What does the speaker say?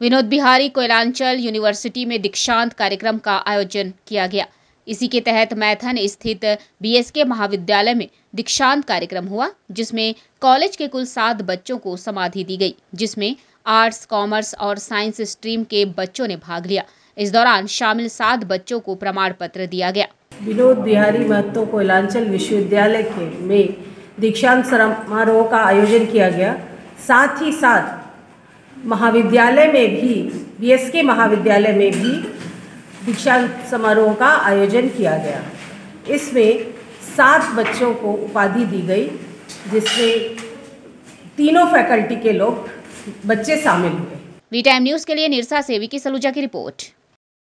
Vinod Bihari, Koylanchal university में दीक्षांत कार्यक्रम का आयोजन किया गया। इसी के तहत मैथन स्थित बीएसके महाविद्यालय में दीक्षांत कार्यक्रम हुआ, जिसमें कॉलेज के कुल सात बच्चों को समाधि दी गई, जिसमें आर्ट्स, कॉमर्स और साइंस स्ट्रीम के बच्चों ने भाग लिया। इस दौरान शामिल सात बच्चों को प्रमाण पत्र दिया गया। विनोद बिहारी महतो कोयलांचल विश्वविद्यालय के में दीक्षांत समारोह का आयोजन किया गया। साथ ही साथ महाविद्यालय में भी बीएसके महाविद्यालय में भी दीक्षांत समारोह का आयोजन किया गया। इसमें सात बच्चों को उपाधि दी गई, जिसमें तीनों फैकल्टी के लोग, बच्चे शामिल हुए। वी टाइम न्यूज़ के लिए निरसा सेवी की सलूजा की रिपोर्ट।